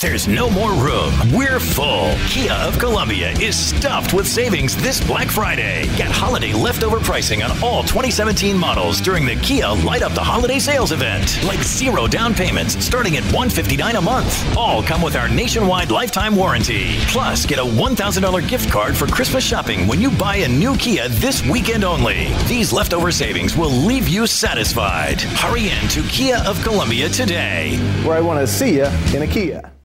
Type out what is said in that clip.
There's no more room. We're full. Kia of Columbia is stuffed with savings this Black Friday. Get holiday leftover pricing on all 2017 models during the Kia Light Up the Holiday Sales event. Like zero down payments starting at $159 a month. All come with our nationwide lifetime warranty. Plus, get a $1,000 gift card for Christmas shopping when you buy a new Kia this weekend only. These leftover savings will leave you satisfied. Hurry in to Kia of Columbia today. Where I want to see you in a Kia.